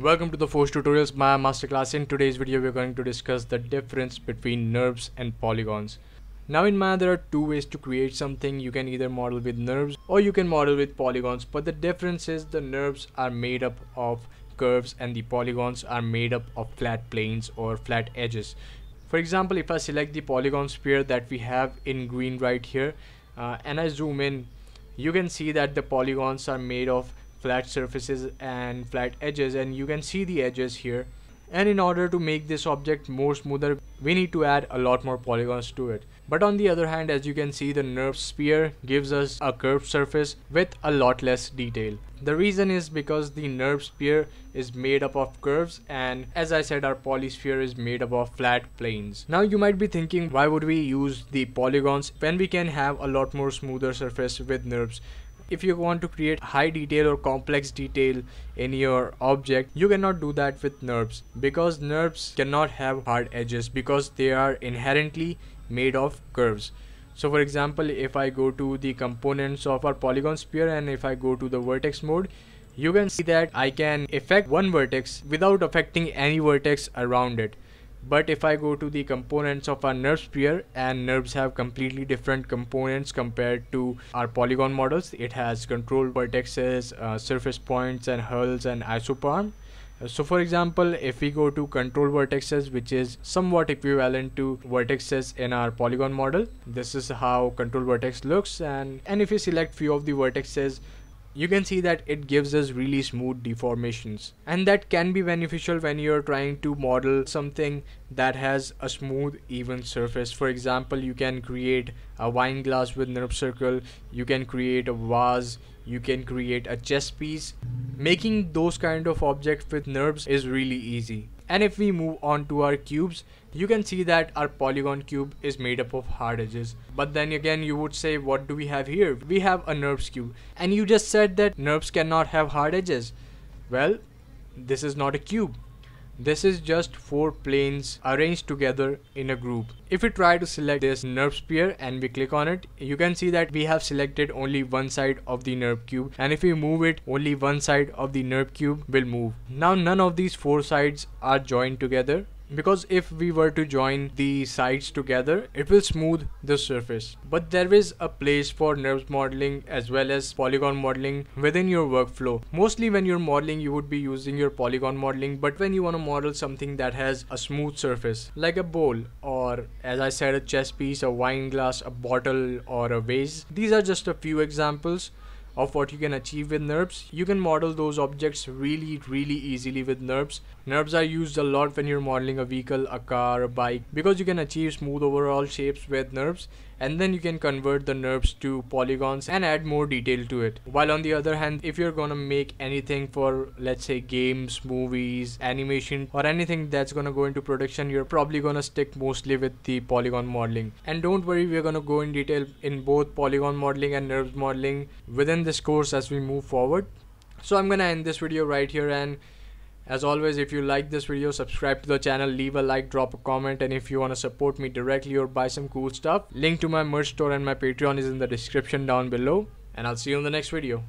Welcome to the Forge Tutorials Maya Masterclass. In today's video, we're going to discuss the difference between NURBS and polygons. Now in Maya, there are two ways to create something. You can either model with NURBS or you can model with polygons. But the difference is the NURBS are made up of curves and the polygons are made up of flat planes or flat edges. For example, if I select the polygon sphere that we have in green right here uh, and I zoom in, you can see that the polygons are made of flat surfaces and flat edges and you can see the edges here. And in order to make this object more smoother we need to add a lot more polygons to it. But on the other hand as you can see the NURBS sphere gives us a curved surface with a lot less detail. The reason is because the NURBS sphere is made up of curves and as I said our polysphere is made up of flat planes. Now you might be thinking why would we use the polygons when we can have a lot more smoother surface with NURBS if you want to create high detail or complex detail in your object you cannot do that with NURBS because NURBS cannot have hard edges because they are inherently made of curves. So for example if I go to the components of our polygon sphere and if I go to the vertex mode you can see that I can affect one vertex without affecting any vertex around it but if I go to the components of our NURBS sphere and NURBS have completely different components compared to our polygon models it has control vertices uh, surface points and hulls and isoparm uh, so for example if we go to control vertices which is somewhat equivalent to vertices in our polygon model this is how control vertex looks. And and if you select few of the vertices you can see that it gives us really smooth deformations. And that can be beneficial when you're trying to model something that has a smooth even surface. For example you can create a wine glass with NURBS circle. You can create a vase. You can create a chess piece. Making those kind of objects with NURBS is really easy and if we move on to our cubes you can see that our polygon cube is made up of hard edges. But then again you would say what do we have here? We have a NURBS cube. And you just said that NURBS cannot have hard edges. Well this is not a cube this is just four planes arranged together in a group. If we try to select this NURBS sphere and we click on it, you can see that we have selected only one side of the NURBS cube and if we move it, only one side of the NURBS cube will move. Now none of these four sides are joined together because if we were to join the sides together it will smooth the surface. But there is a place for NURBS modeling as well as polygon modeling within your workflow. Mostly when you're modeling you would be using your polygon modeling but when you want to model something that has a smooth surface like a bowl or as I said a chess piece a wine glass a bottle or a vase these are just a few examples of what you can achieve with NURBS. You can model those objects really really easily with NURBS. NURBS are used a lot when you're modeling a vehicle, a car, a bike because you can achieve smooth overall shapes with NURBS and then you can convert the NURBS to polygons and add more detail to it. While on the other hand if you're gonna make anything for let's say games, movies, animation or anything that's gonna go into production you're probably gonna stick mostly with the polygon modeling. And don't worry we're gonna go in detail in both polygon modeling and NURBS modeling within this course as we move forward. So I'm gonna end this video right here and as always, if you like this video, subscribe to the channel, leave a like, drop a comment, and if you want to support me directly or buy some cool stuff, link to my merch store and my Patreon is in the description down below. And I'll see you in the next video.